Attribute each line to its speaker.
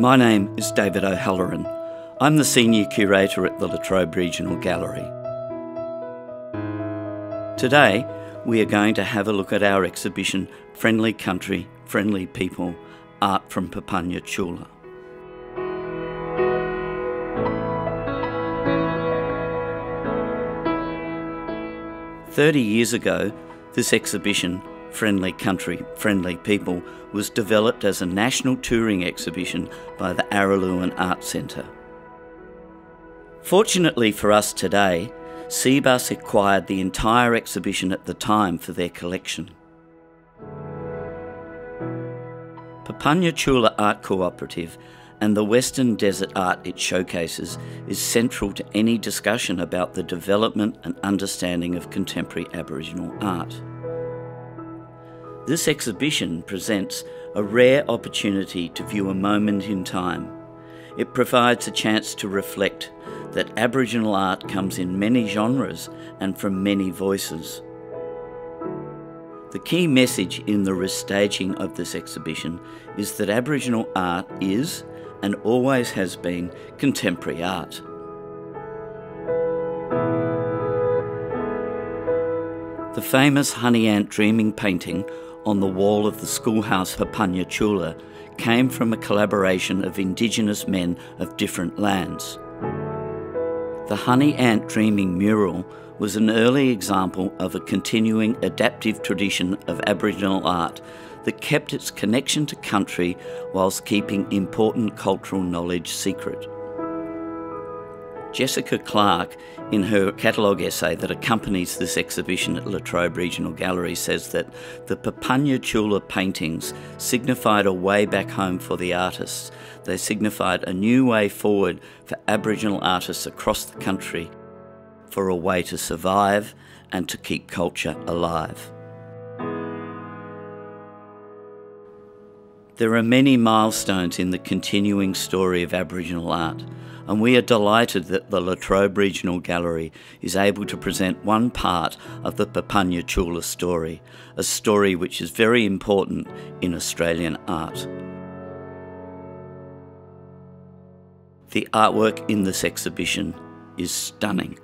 Speaker 1: My name is David O'Halloran. I'm the Senior Curator at the Latrobe Regional Gallery. Today, we are going to have a look at our exhibition Friendly Country, Friendly People Art from Papunya Tula. Thirty years ago, this exhibition Friendly Country, Friendly People was developed as a national touring exhibition by the Araluen Art Centre. Fortunately for us today, Cbus acquired the entire exhibition at the time for their collection. Papunya Tula Art Cooperative and the Western Desert art it showcases is central to any discussion about the development and understanding of contemporary Aboriginal art. This exhibition presents a rare opportunity to view a moment in time. It provides a chance to reflect that Aboriginal art comes in many genres and from many voices. The key message in the restaging of this exhibition is that Aboriginal art is, and always has been, contemporary art. The famous honey ant dreaming painting on the wall of the schoolhouse Chula came from a collaboration of Indigenous men of different lands. The Honey Ant Dreaming mural was an early example of a continuing adaptive tradition of Aboriginal art that kept its connection to country whilst keeping important cultural knowledge secret. Jessica Clark, in her catalogue essay that accompanies this exhibition at Latrobe Regional Gallery, says that the Papunya Tula paintings signified a way back home for the artists. They signified a new way forward for Aboriginal artists across the country, for a way to survive and to keep culture alive. There are many milestones in the continuing story of Aboriginal art and we are delighted that the Latrobe Regional Gallery is able to present one part of the Papunya Tula story, a story which is very important in Australian art. The artwork in this exhibition is stunning.